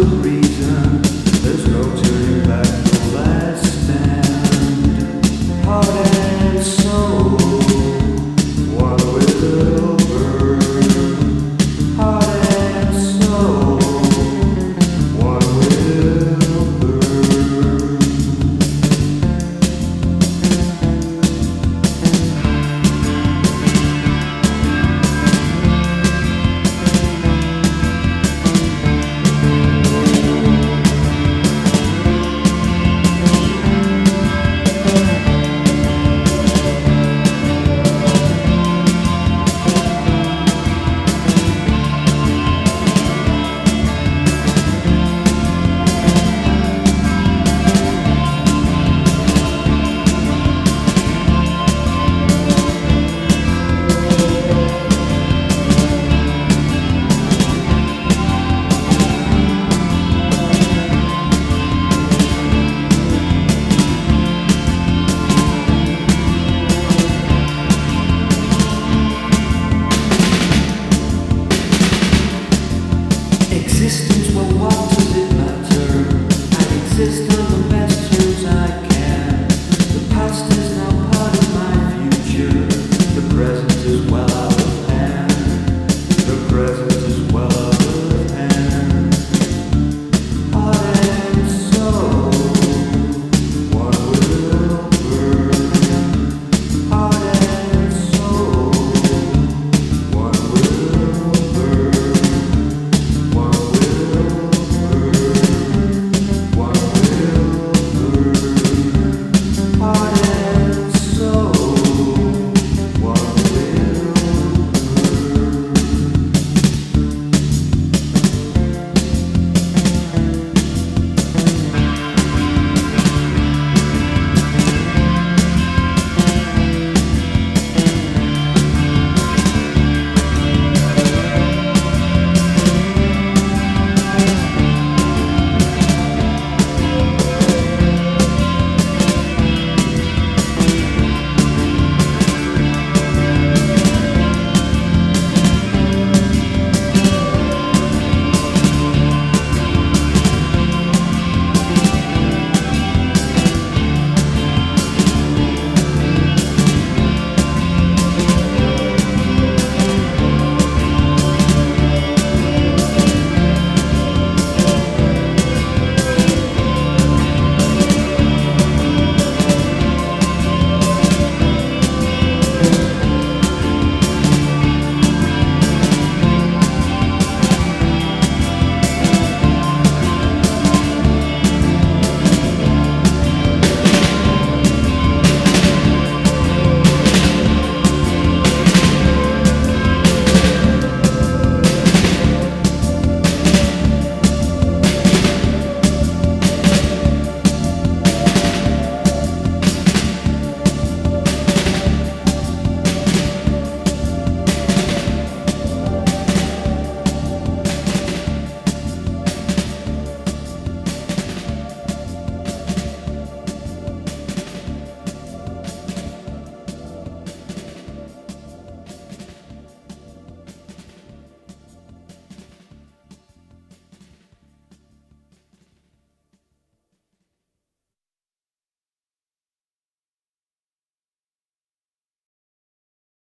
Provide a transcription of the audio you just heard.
will. the best.